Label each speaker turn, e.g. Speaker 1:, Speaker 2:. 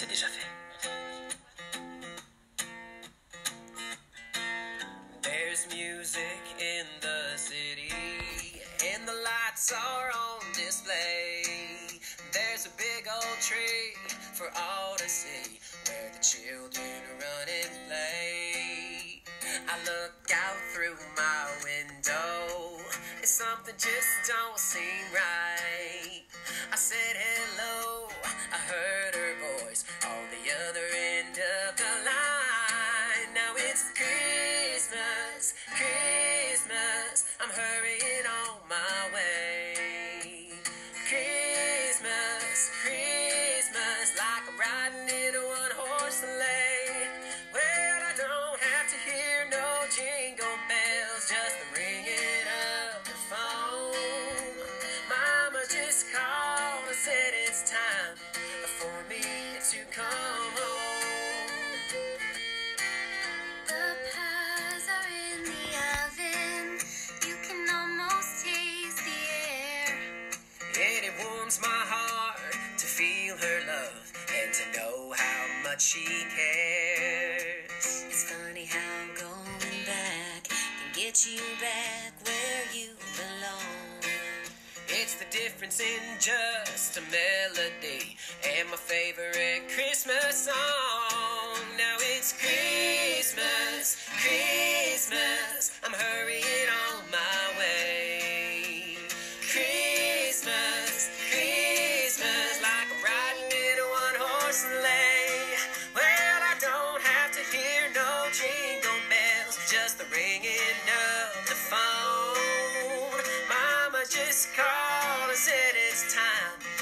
Speaker 1: c'est déjà fait.
Speaker 2: There's music in the city, and the lights are on display. There's a big old tree for all to see, where the children run and play. I look out through my window, and something just don't seem right. I said hello, I'm hurrying on my way. Christmas, Christmas, like I'm riding in a one horse sleigh. Well, I don't have to hear no jingle bells, just the ringing of the phone. Mama just called and said it's time for me to come warms my heart to feel her love and to know how much she cares. It's funny how going back
Speaker 3: can
Speaker 2: get you back where you belong. It's the difference in just a melody and my favorite Christmas song. sleigh. Well, I don't have to hear no jingle bells, just the ringing of the phone. Mama just called and said it's time.